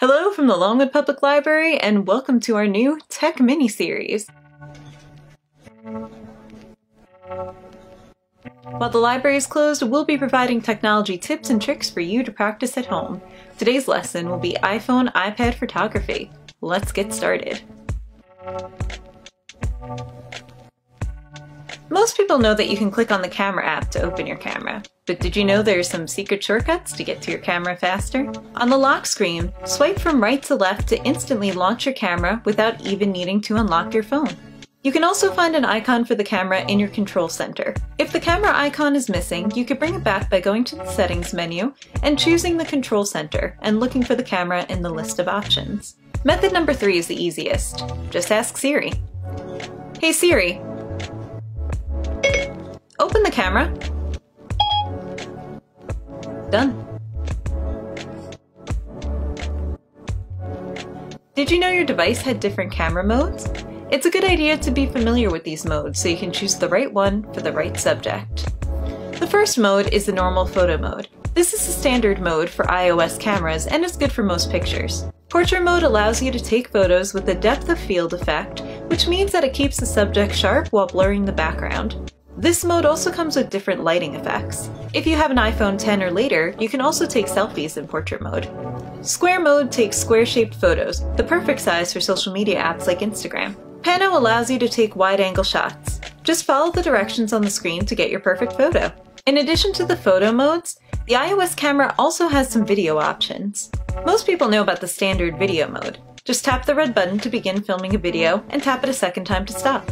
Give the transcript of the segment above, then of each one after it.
Hello from the Longwood Public Library and welcome to our new Tech Mini-Series. While the library is closed, we'll be providing technology tips and tricks for you to practice at home. Today's lesson will be iPhone iPad photography. Let's get started. Most people know that you can click on the camera app to open your camera, but did you know there are some secret shortcuts to get to your camera faster? On the lock screen, swipe from right to left to instantly launch your camera without even needing to unlock your phone. You can also find an icon for the camera in your control center. If the camera icon is missing, you can bring it back by going to the settings menu and choosing the control center and looking for the camera in the list of options. Method number three is the easiest. Just ask Siri. Hey Siri, Open the camera. Done. Did you know your device had different camera modes? It's a good idea to be familiar with these modes so you can choose the right one for the right subject. The first mode is the normal photo mode. This is the standard mode for iOS cameras and is good for most pictures. Portrait mode allows you to take photos with a depth of field effect, which means that it keeps the subject sharp while blurring the background. This mode also comes with different lighting effects. If you have an iPhone 10 or later, you can also take selfies in portrait mode. Square mode takes square-shaped photos, the perfect size for social media apps like Instagram. Pano allows you to take wide-angle shots. Just follow the directions on the screen to get your perfect photo. In addition to the photo modes, the iOS camera also has some video options. Most people know about the standard video mode. Just tap the red button to begin filming a video and tap it a second time to stop.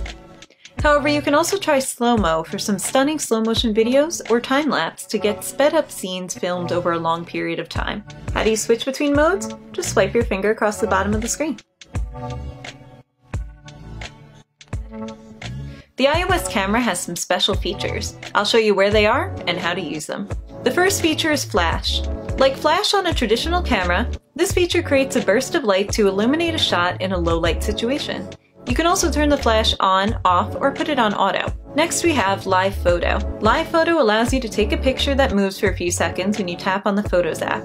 However, you can also try slow-mo for some stunning slow-motion videos or time-lapse to get sped-up scenes filmed over a long period of time. How do you switch between modes? Just swipe your finger across the bottom of the screen. The iOS camera has some special features. I'll show you where they are and how to use them. The first feature is flash. Like flash on a traditional camera, this feature creates a burst of light to illuminate a shot in a low light situation. You can also turn the flash on, off, or put it on auto. Next we have Live Photo. Live Photo allows you to take a picture that moves for a few seconds when you tap on the Photos app.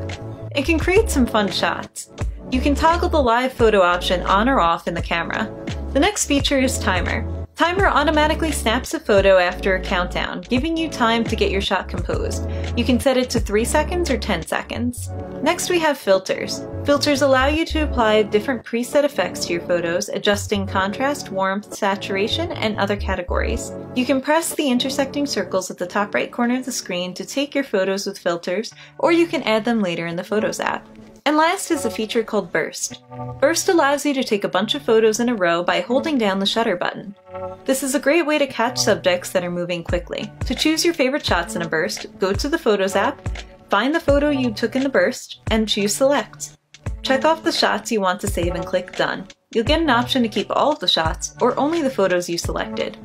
It can create some fun shots. You can toggle the live photo option on or off in the camera. The next feature is Timer. Timer automatically snaps a photo after a countdown, giving you time to get your shot composed. You can set it to 3 seconds or 10 seconds. Next we have filters. Filters allow you to apply different preset effects to your photos, adjusting contrast, warmth, saturation, and other categories. You can press the intersecting circles at the top right corner of the screen to take your photos with filters, or you can add them later in the Photos app. And last is a feature called Burst. Burst allows you to take a bunch of photos in a row by holding down the shutter button. This is a great way to catch subjects that are moving quickly. To choose your favorite shots in a burst, go to the Photos app, find the photo you took in the burst, and choose Select. Check off the shots you want to save and click Done. You'll get an option to keep all of the shots or only the photos you selected.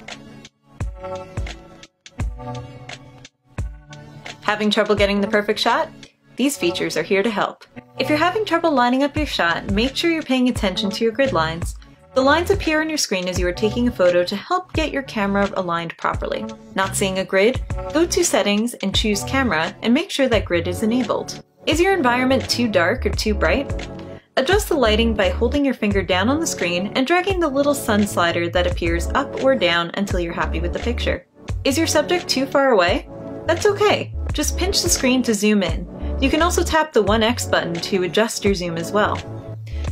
Having trouble getting the perfect shot? These features are here to help. If you're having trouble lining up your shot, make sure you're paying attention to your grid lines. The lines appear on your screen as you are taking a photo to help get your camera aligned properly. Not seeing a grid? Go to Settings and choose Camera and make sure that grid is enabled. Is your environment too dark or too bright? Adjust the lighting by holding your finger down on the screen and dragging the little sun slider that appears up or down until you're happy with the picture. Is your subject too far away? That's okay. Just pinch the screen to zoom in. You can also tap the 1x button to adjust your zoom as well.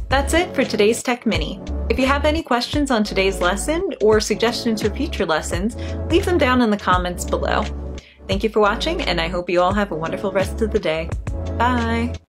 That's it for today's Tech Mini. If you have any questions on today's lesson or suggestions for future lessons, leave them down in the comments below. Thank you for watching, and I hope you all have a wonderful rest of the day. Bye!